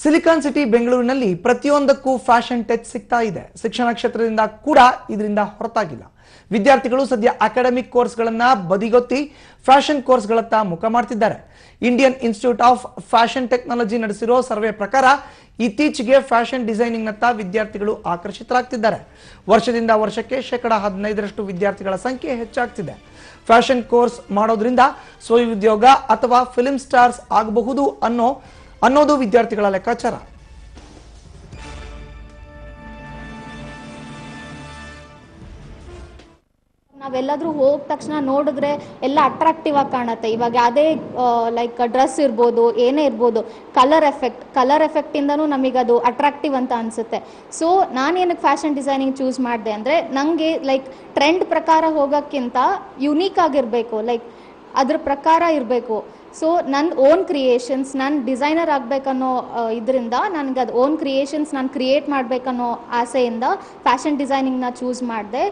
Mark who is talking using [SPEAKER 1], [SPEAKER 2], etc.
[SPEAKER 1] Silicon city ಬೆಂಗಳೂರಿನಲ್ಲಿ ಪ್ರತಿಯೊಂದಕ್ಕೂ fashion touch ಸಿಗ್ತಾ ಇದೆ. ಶಿಕ್ಷಣ ಕ್ಷೇತ್ರದಿಂದ ಕೂಡ ಇದರಿಂದ ಹೊರತಾಗಿಲ್ಲ. ವಿದ್ಯಾರ್ಥಿಗಳು ಸದ್ಯ ಅಕಾಡೆಮಿಕ್ ಕೋರ್ಸ್ಗಳನ್ನ ಬದಿಗೊತ್ತಿ ಫ್ಯಾಷನ್ ಕೋರ್ಸ್ಗಳತ್ತ ಮುಖ ಮಾಡ್ತಿದ್ದಾರೆ. Indian Institute of Fashion Technology ನಡೆಸಿರೋ survey ಪ್ರಕಾರ ಇತ್ತೀಚೆಗೆ ಫ್ಯಾಷನ್ ಡಿಸೈನಿಂಗ್ನತ್ತ ವಿದ್ಯಾರ್ಥಿಗಳು ಆಕರ್ಷಿತರಾಗ್ತಿದ್ದಾರೆ. ವರ್ಷದಿಂದ ವರ್ಷಕ್ಕೆ ಶೇಕಡ ಹದಿನೈದರಷ್ಟು ವಿದ್ಯಾರ್ಥಿಗಳ ಸಂಖ್ಯೆ ಹೆಚ್ಚಾಗ್ತಿದೆ. ಫ್ಯಾಷನ್ ಕೋರ್ಸ್ ಮಾಡೋದ್ರಿಂದ ಸ್ವಉದ್ಯೋಗ ಅಥವಾ ಫಿಲ್ಮ್ ಸ್ಟಾರ್ಸ್ ಆಗಬಹುದು ಅನ್ನೋ ಅನ್ನೋದು ವಿದ್ಯಾರ್ಥಿಗಳ ಲೆಕ್ಕಾಚಾರ.
[SPEAKER 2] ನಾವೆಲ್ಲಾದ್ರೂ ಹೋಗ್ ತಕ್ಷಣ ನೋಡಿದ್ರೆ ಎಲ್ಲ ಅಟ್ರಾಕ್ಟಿವ್ ಆಗಿ ಕಾಣುತ್ತೆ. ಇವಾಗ ಯಾವುದೇ ಲೈಕ್ ಡ್ರೆಸ್ ಇರ್ಬೋದು, ಏನೇ ಇರ್ಬೋದು ಕಲರ್ ಎಫೆಕ್ಟ್ ಕಲರ್ ಎಫೆಕ್ಟಿಂದನೂ ನಮಗೆ ಅದು ಅಟ್ರಾಕ್ಟಿವ್ ಅಂತ ಅನ್ಸುತ್ತೆ. ಸೊ ನಾನೇನಕ್ಕೆ ಫ್ಯಾಷನ್ ಡಿಸೈನಿಂಗ್ ಚೂಸ್ ಮಾಡಿದೆ ಅಂದರೆ ನನಗೆ ಲೈಕ್ ಟ್ರೆಂಡ್ ಪ್ರಕಾರ ಹೋಗೋಕ್ಕಿಂತ ಯುನೀಕ್ ಆಗಿರಬೇಕು. ಲೈಕ್ ಅದ್ರ ಪ್ರಕಾರ ಇರಬೇಕು. ಸೊ ನನ್ನ ಓನ್ ಕ್ರಿಯೇಷನ್ಸ್ ನಾನು ಡಿಸೈನರ್ ಆಗಬೇಕನ್ನೋ ಇದರಿಂದ ನನಗೆ ಅದು ಓನ್ ಕ್ರಿಯೇಷನ್ಸ್ ನಾನು ಕ್ರಿಯೇಟ್ ಮಾಡಬೇಕನ್ನೋ ಆಸೆಯಿಂದ ಫ್ಯಾಷನ್ ಡಿಸೈನಿಂಗ್ನ ಚೂಸ್ ಮಾಡಿದೆ.